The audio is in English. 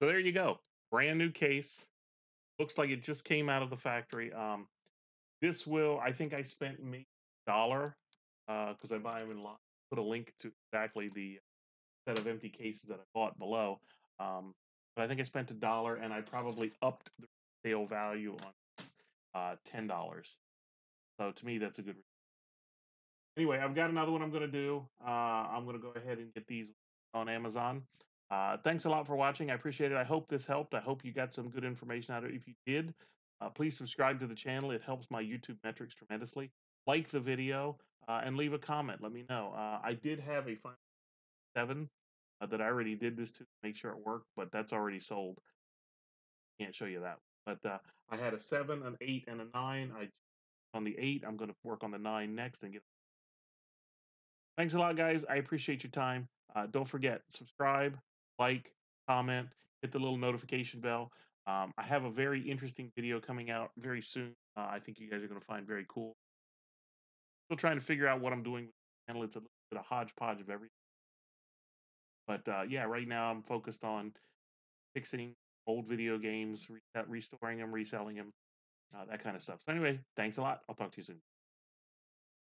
So there you go. Brand new case. Looks like it just came out of the factory. Um, this will, I think I spent maybe dollar because I buy them in line. Put a link to exactly the set of empty cases that I bought below. Um, but I think I spent a dollar and I probably upped the sale value on uh, ten dollars. So to me, that's a good. Anyway, I've got another one I'm going to do. Uh, I'm going to go ahead and get these on Amazon. Uh, thanks a lot for watching. I appreciate it. I hope this helped. I hope you got some good information out of it. If you did, uh, please subscribe to the channel. It helps my YouTube metrics tremendously. Like the video uh, and leave a comment. Let me know. Uh, I did have a Final 7 uh, that I already did this to make sure it worked, but that's already sold. Can't show you that. But uh, I had a 7, an 8, and a 9. I On the 8, I'm going to work on the 9 next and get. Thanks a lot, guys. I appreciate your time. Uh, don't forget, subscribe, like, comment, hit the little notification bell. Um, I have a very interesting video coming out very soon. Uh, I think you guys are going to find very cool. Still trying to figure out what I'm doing with the channel. It's a little bit of hodgepodge of everything. But uh, yeah, right now I'm focused on fixing old video games, restoring them, reselling them, uh, that kind of stuff. So anyway, thanks a lot. I'll talk to you soon.